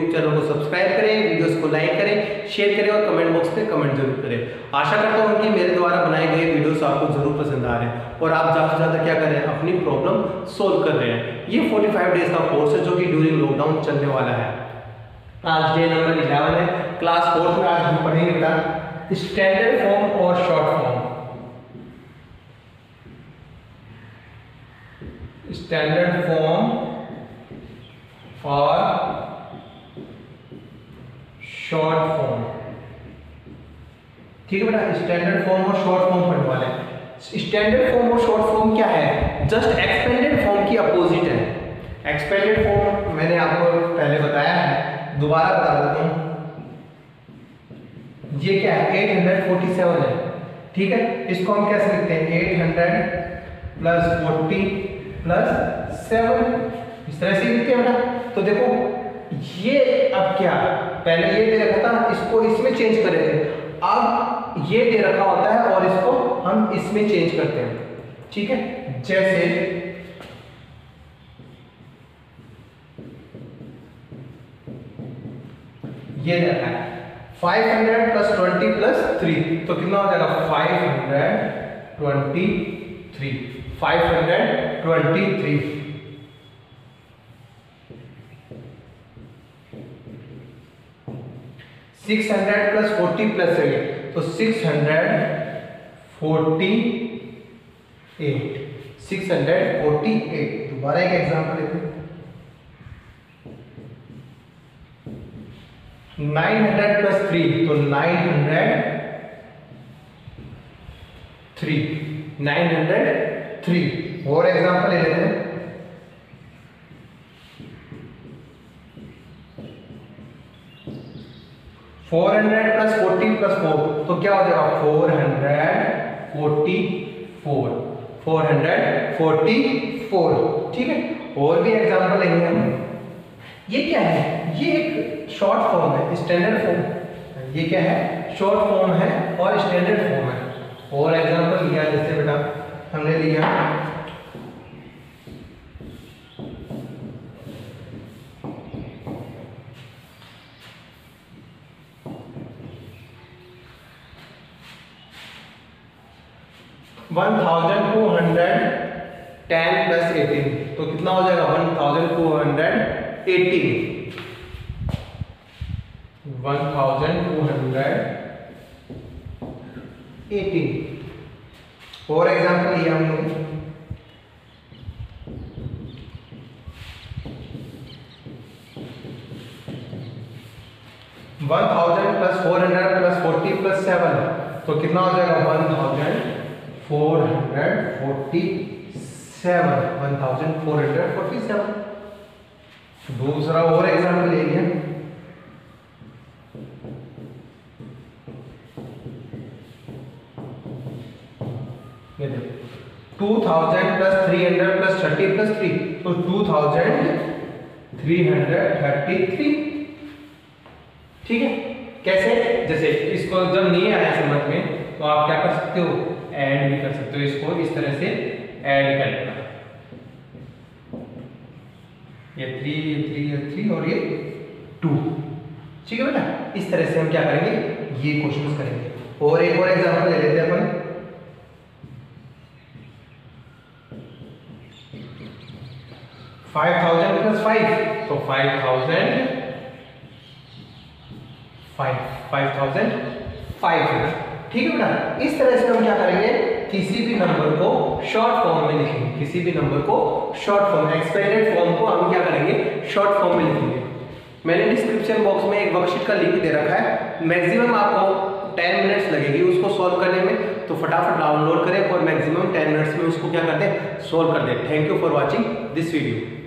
करें वीडियोस को लाइक करें शेयर करें और कमेंट बॉक्स में कमेंट ज़रूर करें। आशा करता हूँ कि मेरे द्वारा बनाए गए वीडियोस आपको ज़रूर पसंद आ रहे हैं और आप ज़्यादा से ज़्यादा क्या कर रहे हैं? अपनी प्रॉब्लम सोल्व कर रहे हैं। ये 45 डेज़ का कोर्स है जो कि ड्यूरिंग लॉकडाउन चलने वाला है। आज डे नंबर इलेवन है। क्लास फोर्थ में आज हम पढ़ेंगे बेटा स्टैंडर्ड फॉर्म और शॉर्ट फॉर्म स्टैंडर्ड फॉर्म और शॉर्ट फॉर्म ठीक है बेटा? स्टैंडर्ड फॉर्म और शॉर्ट फॉर्म पढ़ने वाले हैं। स्टैंडर्ड फॉर्म और शॉर्ट फॉर्म क्या है? जस्ट एक्सपेंडेड फॉर्म की अपोजिट है। एक्सपेंडेड फॉर्म मैंने आपको पहले बताया है, दोबारा बता देता हूँ। ये क्या है? 847 है। ठीक है? इसको हम कैसे लिखते हैं? 800 प्लस फोर्टी प्लस सेवन इस तरह से लिखते हैं बेटा। तो देखो, ये अब क्या? पहले ये दे रखा था इसको इसमें चेंज करे थे अब ये दे रखा होता है और इसको हम इसमें चेंज करते हैं। ठीक है? जैसे ये रखा है। 500 प्लस ट्वेंटी प्लस थ्री तो कितना हो जाएगा? 523 523 six hundred plus forty plus seven तो six hundred forty eight six hundred forty eight दोबारा एक एग्जांपल लेते नाइन हंड्रेड प्लस थ्री तो nine hundred three nine hundred three और एग्ज़ाम्पल ले लेते हैं। Four hundred plus forty plus four तो क्या हो जाएगा? Four hundred forty four four hundred forty four, ठीक है? और भी एग्ज़ाम्पल लेंगे हम। ये क्या है? ये एक शॉर्ट फॉर्म है स्टैंडर्ड फॉर्म ये क्या है? शॉर्ट फॉर्म है और स्टैंडर्ड फॉर्म है। और एग्ज़ाम्पल लिया, जैसे बेटा, हमने लिया। One thousand two hundred ten plus eighteen तो कितना हो जाएगा? One thousand two hundred eighteen one thousand two hundred eighteen और एग्ज़ाम्पल लिया हमने one thousand plus four hundred plus forty plus seven तो कितना हो जाएगा? One thousand four hundred forty seven one thousand four hundred forty seven दूसरा और example ले लिया। Two thousand plus three hundred plus thirty plus three तो two thousand three hundred thirty three ठीक है? कैसे? जैसे, इसको जब नहीं आया समझ में तो आप क्या कर सकते हो? ऐड भी कर सकते हो इसको, इस तरह से ऐड कर। लेना ये थ्री ये थ्री ये थ्री और ये टू ठीक है बेटा? इस तरह से हम क्या करेंगे? ये क्वेश्चन करेंगे। और एक और एग्ज़ाम्पल ले लेते हैं अपन। फाइव थाउज़ेंड प्लस फाइव तो five thousand five five thousand five ठीक है बेटा? इस तरह से हम क्या करेंगे? किसी भी नंबर को शॉर्ट फॉर्म में लिखेंगे। किसी भी नंबर को शॉर्ट फॉर्म एक्सपेंडेड फॉर्म को हम क्या करेंगे? शॉर्ट फॉर्म में लिखेंगे। मैंने डिस्क्रिप्शन बॉक्स में एक वर्कशीट का लिंक दे रखा है। मैक्सिमम आपको 10 मिनट्स लगेगी उसको सॉल्व करने में। तो फटाफट डाउनलोड करें और मैक्सिमम 10 मिनट्स में उसको क्या करते हैं? सॉल्व कर दें। Thank you for watching this video